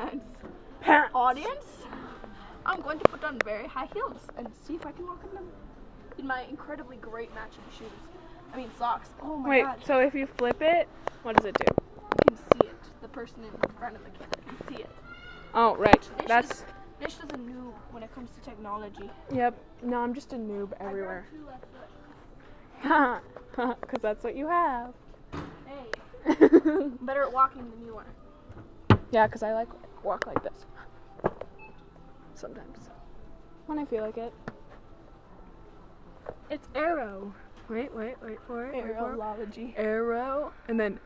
pants. Pants. Audience, I'm going to put on very high heels and see if I can walk in them in my incredibly great matching shoes. I mean socks. Oh my Wait, god. so if you flip it, what does it do? You can see it. The person in front of the camera can see it. Oh, right. Nish That's. is, Nish is a noob when it comes to technology. Yep. No, I'm just a noob everywhere. I grabbed two left foot. Because that's what you have. Hey, better at walking than you are. yeah, because I like walk like this. Sometimes. When I feel like it. It's arrow. Wait, wait, wait for it. wait. Aerology. Arrow. And then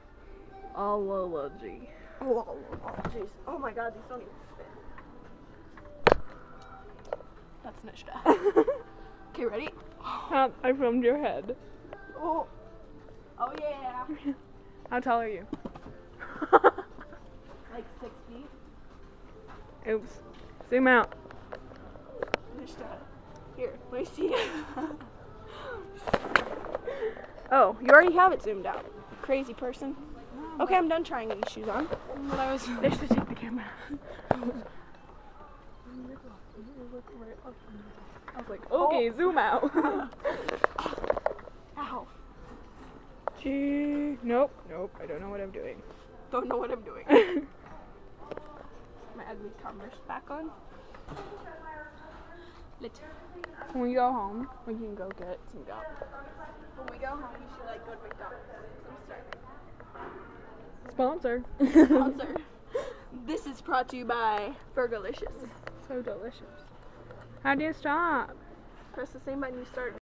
allology. Oh, oh, jeez. Oh my god, these don't even fit. That's Nishtah. Okay, ready? Ah, I filmed your head. Oh. Oh yeah. How tall are you? Like six feet. Oops. Zoom out. Here, let me see it. oh, you already have it zoomed out. Crazy person. Okay, I'm done trying these shoes on. But I was. They should take the camera. I was like, okay, oh. zoom out. Ow. Gee, nope, nope. I don't know what I'm doing. Don't know what I'm doing. My ugly Converse back on. When we go home, we can go get some gum. When we go home, you should like go to McDonald's. I'm Sponsor. Sponsor. this is brought to you by Fergalicious. so delicious. How do you stop? Press the same button you started.